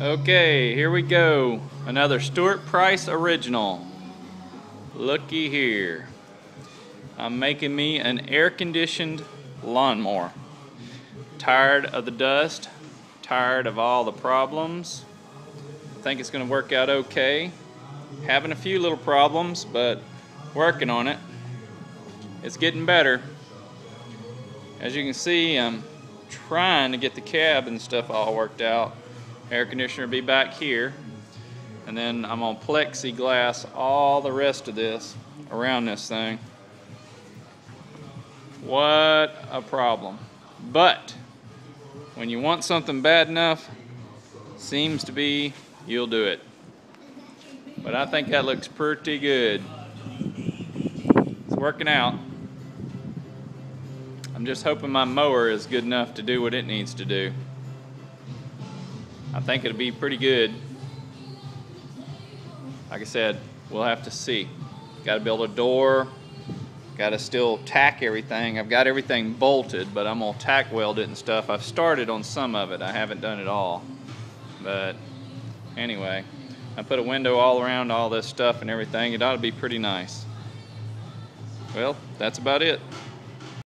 Okay, here we go. Another Stuart Price original. Looky here. I'm making me an air conditioned lawnmower. Tired of the dust, tired of all the problems. Think it's going to work out okay. Having a few little problems, but working on it. It's getting better. As you can see, I'm trying to get the cab and stuff all worked out. Air conditioner will be back here. And then I'm on plexiglass all the rest of this around this thing. What a problem. But when you want something bad enough, seems to be you'll do it. But I think that looks pretty good. It's working out. I'm just hoping my mower is good enough to do what it needs to do. I think it'll be pretty good. Like I said, we'll have to see. Got to build a door. Got to still tack everything. I've got everything bolted, but I'm going to tack weld it and stuff. I've started on some of it. I haven't done it all. But anyway, I put a window all around all this stuff and everything. It ought to be pretty nice. Well, that's about it.